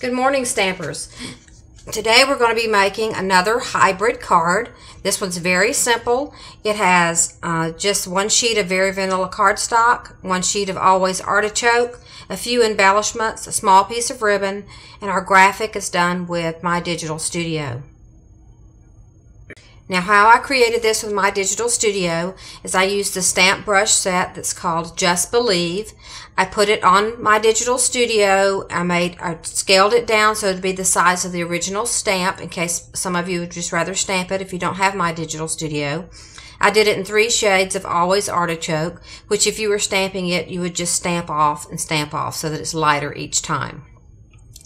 Good morning, Stampers. Today we're going to be making another hybrid card. This one's very simple. It has uh, just one sheet of Very Vanilla cardstock, one sheet of Always Artichoke, a few embellishments, a small piece of ribbon, and our graphic is done with My Digital Studio. Now how I created this with my digital studio is I used the stamp brush set that's called Just Believe. I put it on my digital studio. I made I scaled it down so it'd be the size of the original stamp in case some of you would just rather stamp it if you don't have my digital studio. I did it in three shades of Always Artichoke, which if you were stamping it, you would just stamp off and stamp off so that it's lighter each time.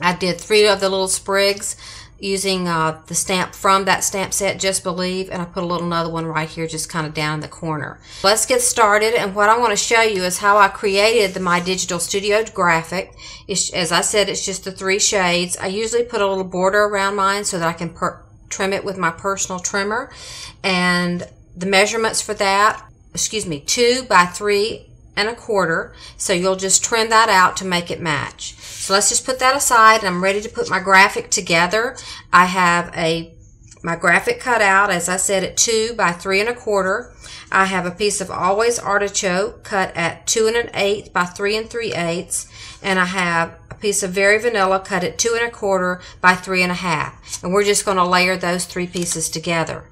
I did three of the little sprigs using uh, the stamp from that stamp set, Just Believe, and I put a little another one right here just kind of down in the corner. Let's get started, and what I want to show you is how I created the My Digital Studio graphic. It's, as I said, it's just the three shades. I usually put a little border around mine so that I can trim it with my personal trimmer, and the measurements for that, excuse me, two by three and a quarter. So you'll just trim that out to make it match. So let's just put that aside and I'm ready to put my graphic together. I have a my graphic cut out, as I said, at two by three and a quarter. I have a piece of Always Artichoke cut at two and an eighth by three and three eighths. And I have a piece of Very Vanilla cut at two and a quarter by three and a half. And we're just going to layer those three pieces together.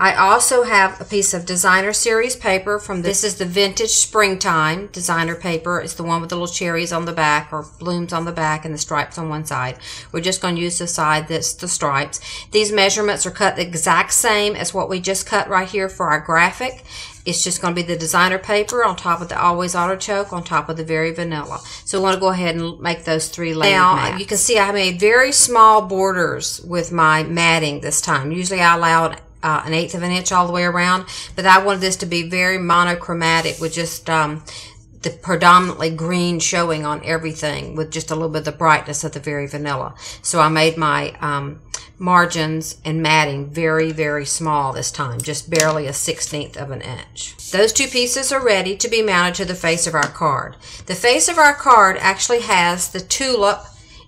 I also have a piece of designer series paper from this is the vintage springtime designer paper. It's the one with the little cherries on the back or blooms on the back and the stripes on one side. We're just going to use the side that's the stripes. These measurements are cut the exact same as what we just cut right here for our graphic. It's just going to be the designer paper on top of the Always Artichoke on top of the Very Vanilla. So we want to go ahead and make those three layers. Now, map. you can see I made very small borders with my matting this time. Usually I allow uh, an eighth of an inch all the way around. But I wanted this to be very monochromatic with just um, the predominantly green showing on everything with just a little bit of the brightness of the very vanilla. So I made my um, margins and matting very, very small this time, just barely a sixteenth of an inch. Those two pieces are ready to be mounted to the face of our card. The face of our card actually has the tulip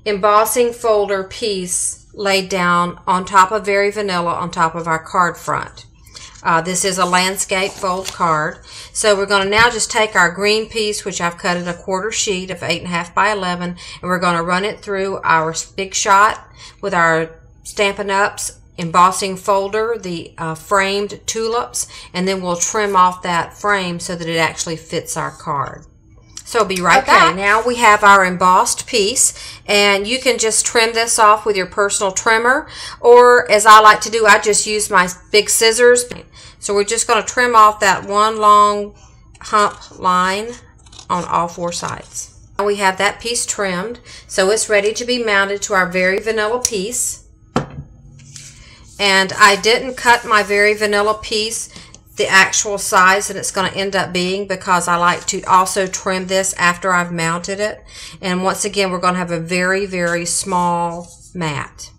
embossing folder piece laid down on top of Very Vanilla on top of our card front. Uh, this is a landscape fold card. So we're going to now just take our green piece, which I've cut at a quarter sheet of 8.5 by 11, and we're going to run it through our Big Shot with our Stampin' Up's embossing folder, the uh, framed tulips, and then we'll trim off that frame so that it actually fits our card. So be right okay, back. now we have our embossed piece and you can just trim this off with your personal trimmer or as I like to do, I just use my big scissors. So we're just going to trim off that one long hump line on all four sides. Now we have that piece trimmed so it's ready to be mounted to our very vanilla piece. And I didn't cut my very vanilla piece the actual size that it's going to end up being because I like to also trim this after I've mounted it. And once again, we're going to have a very, very small mat.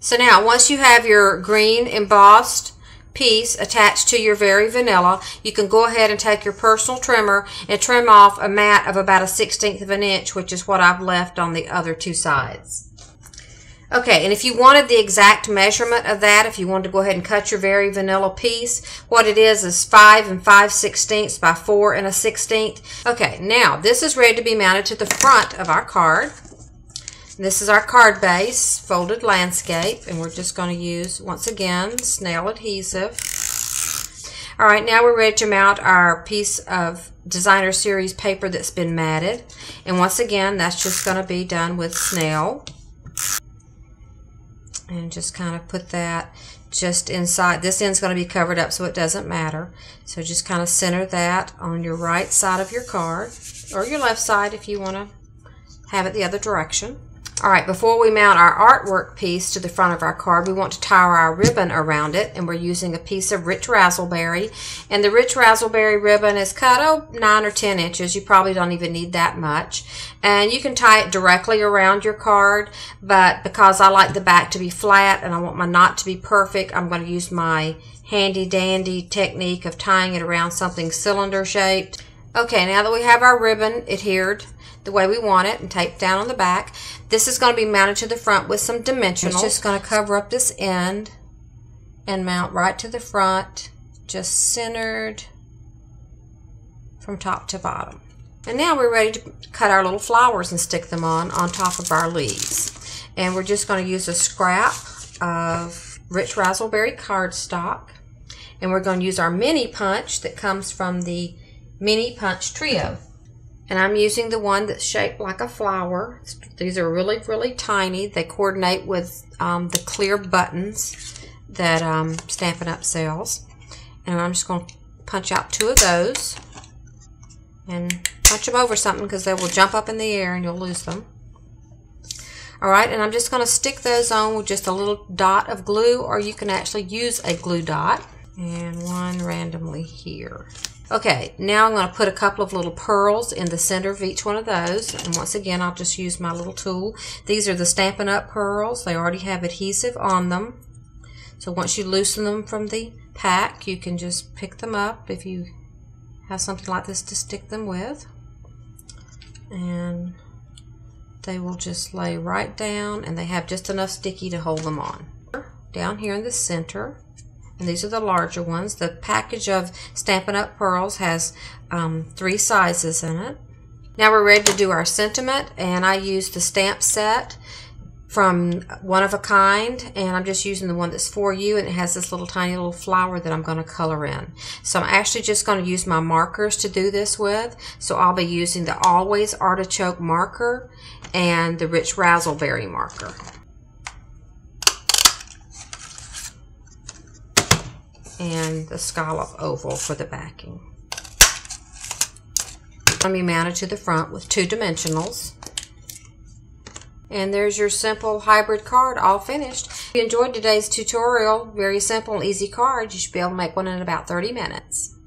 So now, once you have your green embossed piece attached to your very vanilla, you can go ahead and take your personal trimmer and trim off a mat of about a 16th of an inch, which is what I've left on the other two sides. Okay, and if you wanted the exact measurement of that, if you wanted to go ahead and cut your very vanilla piece, what it is is 5 and 5 sixteenths by 4 and a sixteenth. Okay, now this is ready to be mounted to the front of our card. This is our card base, folded landscape, and we're just going to use, once again, snail adhesive. All right, now we're ready to mount our piece of designer series paper that's been matted. And once again, that's just going to be done with snail and just kind of put that just inside. This end's going to be covered up so it doesn't matter. So just kind of center that on your right side of your card or your left side if you want to have it the other direction. All right, before we mount our artwork piece to the front of our card, we want to tie our ribbon around it, and we're using a piece of Rich Razzleberry. And the Rich Razzleberry ribbon is cut, oh, 9 or 10 inches. You probably don't even need that much. And you can tie it directly around your card, but because I like the back to be flat and I want my knot to be perfect, I'm going to use my handy dandy technique of tying it around something cylinder shaped. Okay, now that we have our ribbon adhered the way we want it and taped down on the back, this is going to be mounted to the front with some dimensionals. It's just going to cover up this end and mount right to the front, just centered from top to bottom. And now we're ready to cut our little flowers and stick them on on top of our leaves. And we're just going to use a scrap of Rich Razzleberry cardstock. And we're going to use our mini punch that comes from the Mini Punch Trio. And I'm using the one that's shaped like a flower. These are really, really tiny. They coordinate with um, the clear buttons that um, Stampin' Up! sells. And I'm just going to punch out two of those. And punch them over something because they will jump up in the air and you'll lose them. Alright, and I'm just going to stick those on with just a little dot of glue or you can actually use a glue dot. And one randomly here. Okay, now I'm going to put a couple of little pearls in the center of each one of those. And once again, I'll just use my little tool. These are the Stampin' Up! pearls. They already have adhesive on them. So once you loosen them from the pack, you can just pick them up if you have something like this to stick them with. And they will just lay right down and they have just enough sticky to hold them on. Down here in the center, and these are the larger ones. The package of Stampin' Up! Pearls has um, three sizes in it. Now we're ready to do our sentiment, and I use the stamp set from One of a Kind, and I'm just using the one that's for you, and it has this little tiny little flower that I'm going to color in. So I'm actually just going to use my markers to do this with, so I'll be using the Always Artichoke marker and the Rich Razzleberry marker. And the scallop oval for the backing. Let me mount it to the front with two dimensionals. And there's your simple hybrid card all finished. If you enjoyed today's tutorial, very simple and easy card, you should be able to make one in about 30 minutes.